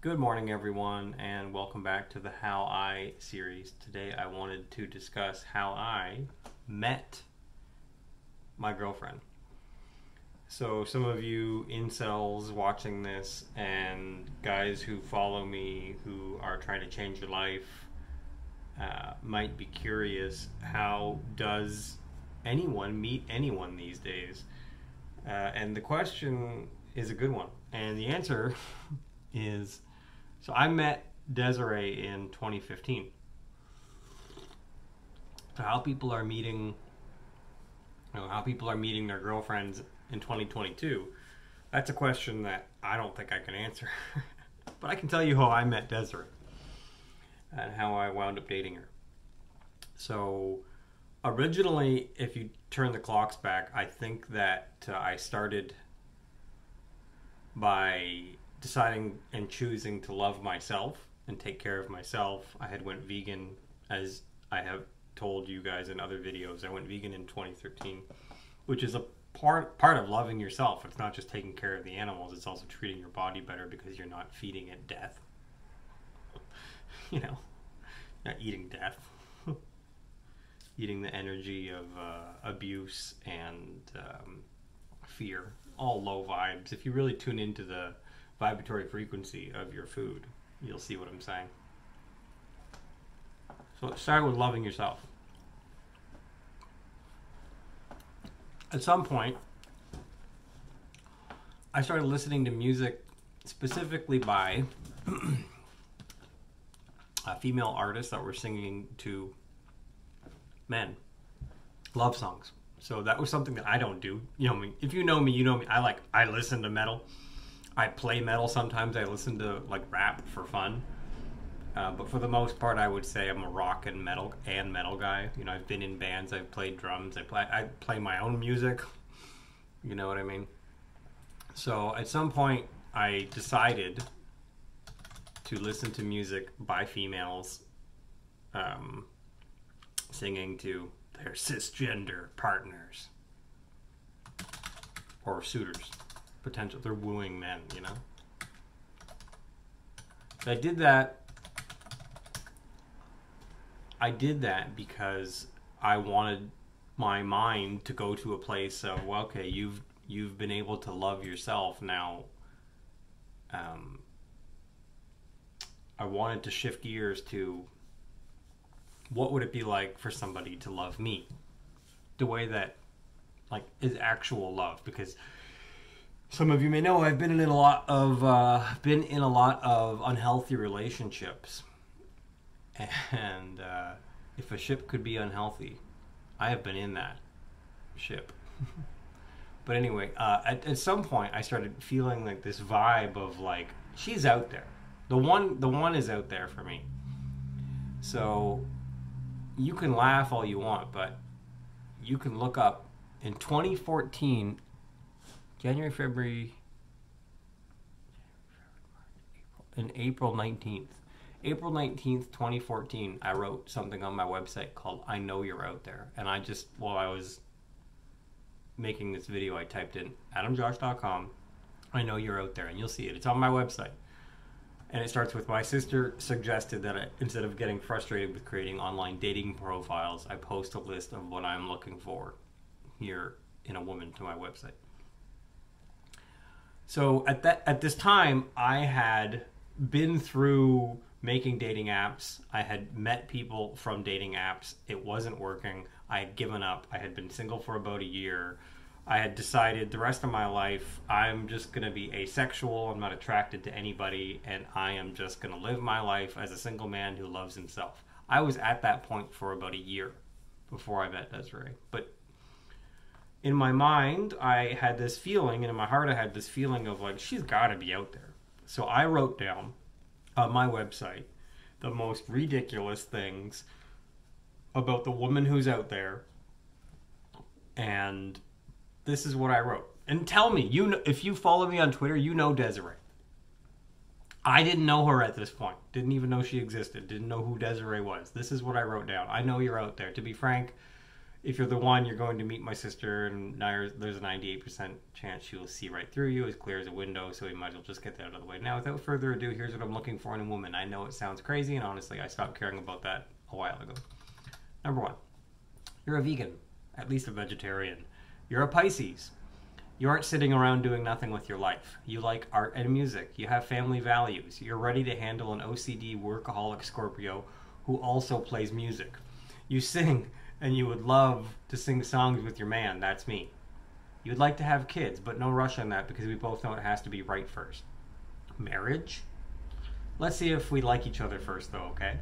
Good morning, everyone, and welcome back to the How I series. Today, I wanted to discuss how I met my girlfriend. So, some of you incels watching this and guys who follow me who are trying to change your life uh, might be curious how does anyone meet anyone these days? Uh, and the question is a good one. And the answer is so I met Desiree in 2015. So how people are meeting, you know, how people are meeting their girlfriends in 2022, that's a question that I don't think I can answer. but I can tell you how I met Desiree and how I wound up dating her. So originally, if you turn the clocks back, I think that uh, I started by deciding and choosing to love myself and take care of myself. I had went vegan as I have told you guys in other videos. I went vegan in 2013, which is a part part of loving yourself. It's not just taking care of the animals, it's also treating your body better because you're not feeding it death. you know, not eating death. eating the energy of uh, abuse and um, fear, all low vibes. If you really tune into the vibratory frequency of your food, you'll see what I'm saying. So start with loving yourself. At some point, I started listening to music specifically by a female artists that were singing to men love songs. So that was something that I don't do. You know, if you know me, you know me. I like I listen to metal. I play metal sometimes. I listen to like rap for fun. Uh, but for the most part, I would say I'm a rock and metal and metal guy. You know, I've been in bands. I've played drums. I play. I play my own music. You know what I mean? So at some point, I decided to listen to music by females, um, singing to their cisgender partners or suitors potential. They're wooing men, you know. So I did that. I did that because I wanted my mind to go to a place of well, okay, you've you've been able to love yourself now. Um, I wanted to shift gears to what would it be like for somebody to love me the way that like is actual love because some of you may know I've been in a lot of uh, been in a lot of unhealthy relationships, and uh, if a ship could be unhealthy, I have been in that ship. but anyway, uh, at, at some point, I started feeling like this vibe of like she's out there. The one, the one is out there for me. So you can laugh all you want, but you can look up in 2014 January, February, in April 19th. April 19th, 2014, I wrote something on my website called I Know You're Out There. And I just, while I was making this video, I typed in adamjosh.com, I Know You're Out There, and you'll see it. It's on my website. And it starts with my sister suggested that I, instead of getting frustrated with creating online dating profiles, I post a list of what I'm looking for here in a woman to my website. So at that at this time, I had been through making dating apps. I had met people from dating apps. It wasn't working. I had given up. I had been single for about a year. I had decided the rest of my life I'm just going to be asexual. I'm not attracted to anybody and I am just going to live my life as a single man who loves himself. I was at that point for about a year before I met Desiree. But in my mind, I had this feeling, and in my heart, I had this feeling of like, she's got to be out there. So I wrote down on my website the most ridiculous things about the woman who's out there. And this is what I wrote. And tell me, you know, if you follow me on Twitter, you know Desiree. I didn't know her at this point. Didn't even know she existed. Didn't know who Desiree was. This is what I wrote down. I know you're out there. To be frank, if you're the one, you're going to meet my sister, and there's a 98% chance she will see right through you as clear as a window, so we might as well just get that out of the way. Now, without further ado, here's what I'm looking for in a woman. I know it sounds crazy, and honestly, I stopped caring about that a while ago. Number one, you're a vegan, at least a vegetarian. You're a Pisces. You aren't sitting around doing nothing with your life. You like art and music. You have family values. You're ready to handle an OCD workaholic Scorpio who also plays music. You sing and you would love to sing songs with your man. That's me. You'd like to have kids, but no rush on that because we both know it has to be right first. Marriage? Let's see if we like each other first, though, okay?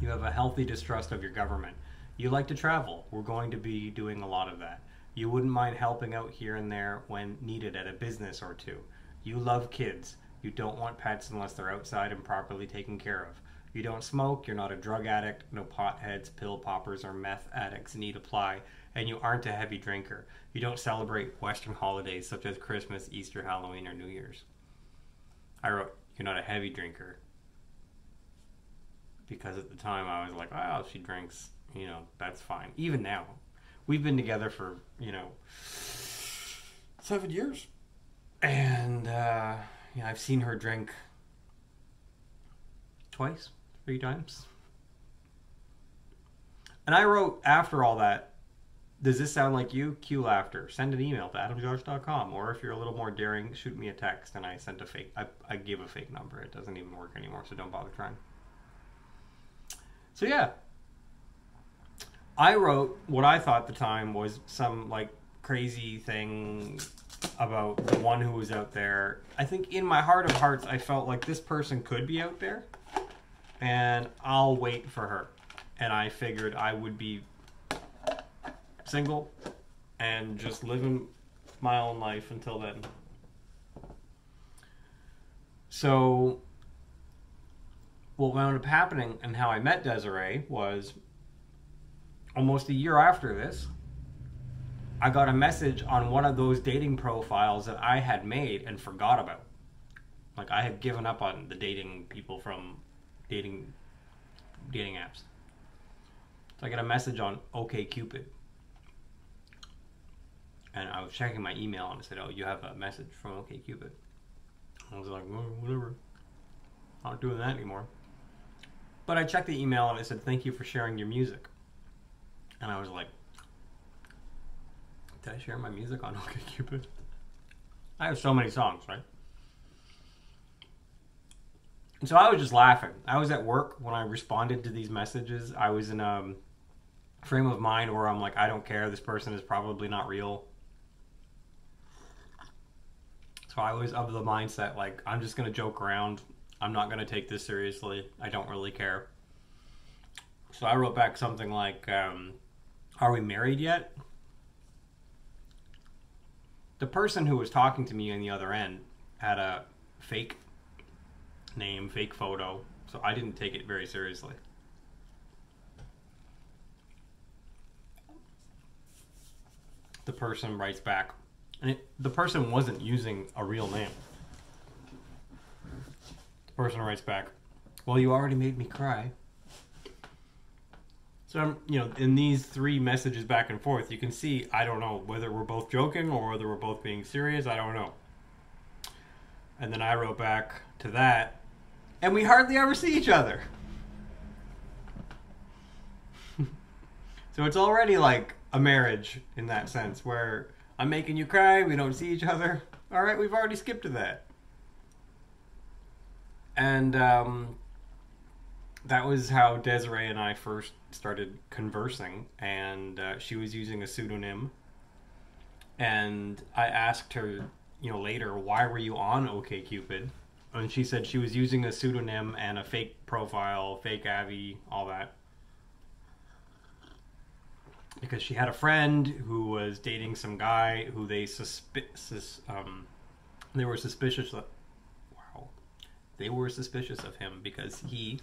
You have a healthy distrust of your government. You like to travel. We're going to be doing a lot of that. You wouldn't mind helping out here and there when needed at a business or two. You love kids. You don't want pets unless they're outside and properly taken care of. You don't smoke, you're not a drug addict, no potheads, pill poppers, or meth addicts need apply, and you aren't a heavy drinker. You don't celebrate Western holidays such as Christmas, Easter, Halloween, or New Year's. I wrote, You're not a heavy drinker. Because at the time I was like, Oh, she drinks, you know, that's fine. Even now. We've been together for, you know, seven years. And, uh, yeah, I've seen her drink twice three times. And I wrote after all that, does this sound like you? Cue laughter. Send an email to adamjosh.com. Or if you're a little more daring, shoot me a text. And I sent a fake, I, I gave a fake number. It doesn't even work anymore, so don't bother trying. So yeah. I wrote what I thought the time was some like crazy thing about the one who was out there. I think in my heart of hearts, I felt like this person could be out there and I'll wait for her. And I figured I would be single and just living my own life until then. So, what wound up happening and how I met Desiree was almost a year after this. I got a message on one of those dating profiles that I had made and forgot about. Like I had given up on the dating people from dating dating apps. So I got a message on OKCupid. And I was checking my email and it said, Oh, you have a message from OKCupid. I was like, well, whatever. I'm not doing that anymore. But I checked the email and it said, Thank you for sharing your music. And I was like, Did I share my music on OKCupid? I have so many songs, right? And so I was just laughing. I was at work when I responded to these messages. I was in a frame of mind where I'm like, I don't care. This person is probably not real. So I was of the mindset like, I'm just going to joke around. I'm not going to take this seriously. I don't really care. So I wrote back something like, um, Are we married yet? The person who was talking to me on the other end had a fake name, fake photo, so I didn't take it very seriously. The person writes back, and it, the person wasn't using a real name. The person writes back, Well, you already made me cry. So, I'm, you know, in these three messages back and forth, you can see I don't know whether we're both joking or whether we're both being serious. I don't know. And then I wrote back to that, and we hardly ever see each other. so it's already like a marriage in that sense, where I'm making you cry, we don't see each other. All right, we've already skipped to that. And um, that was how Desiree and I first started conversing, and uh, she was using a pseudonym. And I asked her, you know, later, why were you on OKCupid? And she said she was using a pseudonym and a fake profile, fake Avi, all that. Because she had a friend who was dating some guy who they suspicious um, they were suspicious of, wow they were suspicious of him because he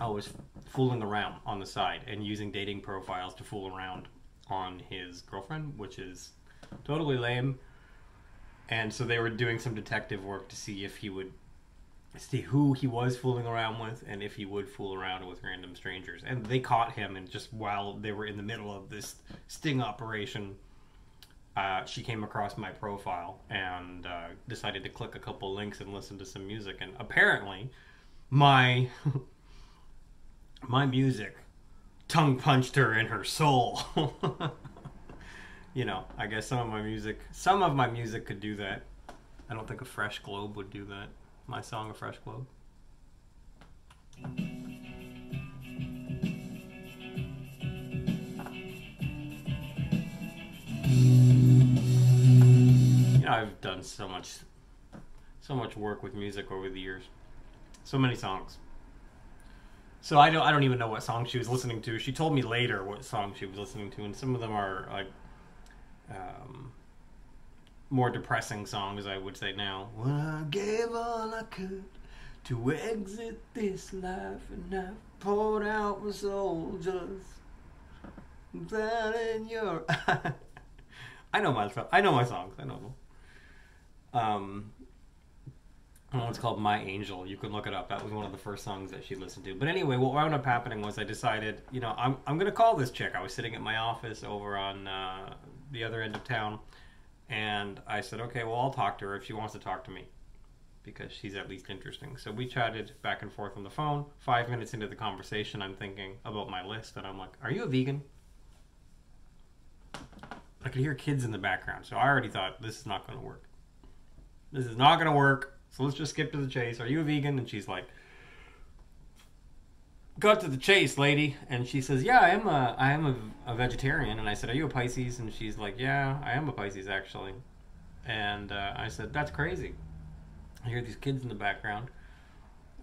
was fooling around on the side and using dating profiles to fool around on his girlfriend, which is totally lame and so they were doing some detective work to see if he would see who he was fooling around with and if he would fool around with random strangers. And they caught him, and just while they were in the middle of this sting operation, uh, she came across my profile and uh, decided to click a couple links and listen to some music. And apparently, my my music tongue punched her in her soul. you know, I guess some of my music, some of my music could do that. I don't think a fresh globe would do that. My song, a fresh globe. You know, I've done so much, so much work with music over the years. So many songs. So I don't I don't even know what song she was listening to. She told me later what song she was listening to, and some of them are like um, more depressing songs, I would say now. When I gave all I could to exit this life, and I poured out my soul just that in your I know my I know my songs. I know them. Um, it's called My Angel. You can look it up. That was one of the first songs that she listened to. But anyway, what wound up happening was I decided, you know, I'm, I'm going to call this chick. I was sitting at my office over on uh, the other end of town. And I said, okay, well, I'll talk to her if she wants to talk to me because she's at least interesting. So we chatted back and forth on the phone. Five minutes into the conversation, I'm thinking about my list. And I'm like, are you a vegan? I could hear kids in the background. So I already thought, this is not going to work. This is not going to work so let's just skip to the chase. Are you a vegan? And she's like, got to the chase, lady. And she says, yeah, I am a, I am a, a vegetarian. And I said, are you a Pisces? And she's like, yeah, I am a Pisces actually. And uh, I said, that's crazy. I hear these kids in the background.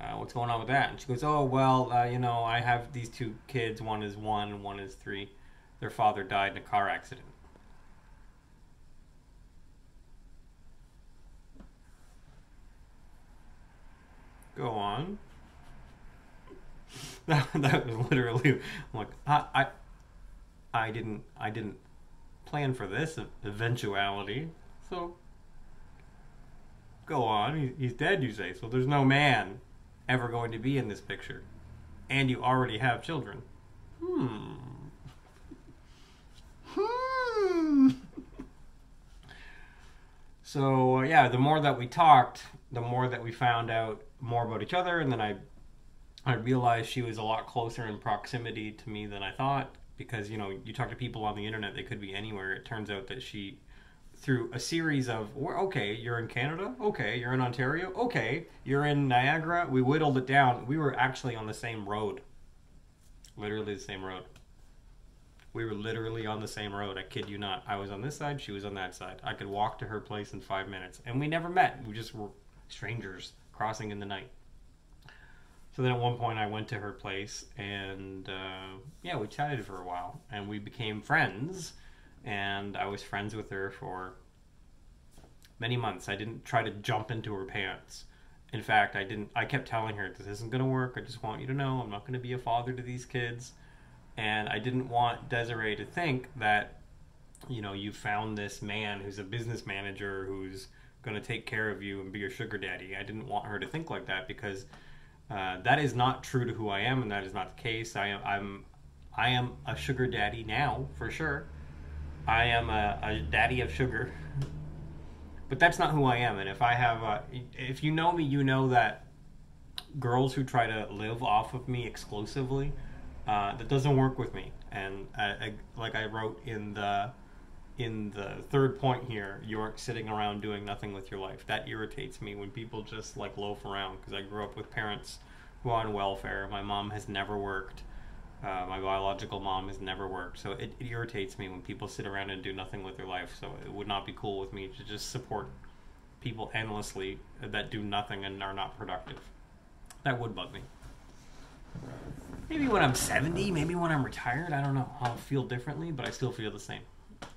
Uh, what's going on with that? And she goes, oh, well, uh, you know, I have these two kids. One is one and one is three. Their father died in a car accident. Go on. That, that was literally I'm like I, I I didn't I didn't plan for this eventuality. So go on. He, he's dead, you say. So there's no man ever going to be in this picture, and you already have children. Hmm. Hmm. so uh, yeah, the more that we talked, the more that we found out more about each other, and then I I realized she was a lot closer in proximity to me than I thought because you know you talk to people on the internet they could be anywhere. It turns out that she through a series of okay you're in canada okay you're in ontario okay you're in niagara we whittled it down. We were actually on the same road. Literally the same road. We were literally on the same road. I kid you not. I was on this side she was on that side. I could walk to her place in five minutes and we never met. We just were strangers crossing in the night. So then at one point I went to her place and uh, yeah, we chatted for a while and we became friends. And I was friends with her for many months. I didn't try to jump into her pants. In fact, I didn't. I kept telling her this isn't going to work. I just want you to know I'm not going to be a father to these kids, and I didn't want Desiree to think that, you know, you found this man who's a business manager who's going to take care of you and be your sugar daddy. I didn't want her to think like that because uh, that is not true to who I am, and that is not the case. I am I'm I am a sugar daddy now for sure. I am a, a daddy of sugar, but that's not who I am. And if I have, a, if you know me, you know that girls who try to live off of me exclusively, uh, that doesn't work with me. And I, I, like I wrote in the in the third point here, you aren't sitting around doing nothing with your life. That irritates me when people just like loaf around because I grew up with parents who are on welfare. My mom has never worked. Uh, my biological mom has never worked. So it, it irritates me when people sit around and do nothing with their life. So it would not be cool with me to just support people endlessly that do nothing and are not productive. That would bug me. Maybe when I'm 70, maybe when I'm retired, I don't know. I'll feel differently, but I still feel the same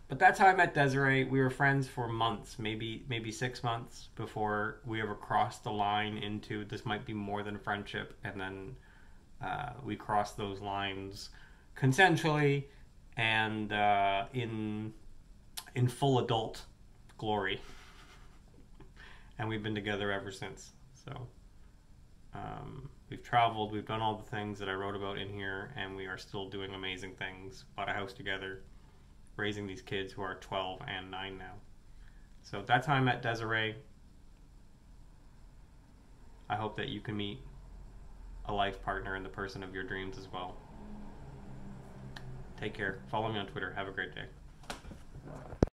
but that's how I met Desiree. We were friends for months, maybe maybe six months before we ever crossed the line into this might be more than a friendship, and then uh, we crossed those lines consensually and uh, in in full adult glory, and we've been together ever since. So Um, we've traveled, we've done all the things that I wrote about in here, and we are still doing amazing things. Bought a house together, raising these kids who are 12 and 9 now. So that's how I met Desiree. I hope that you can meet a life partner in the person of your dreams as well. Take care. Follow me on Twitter. Have a great day.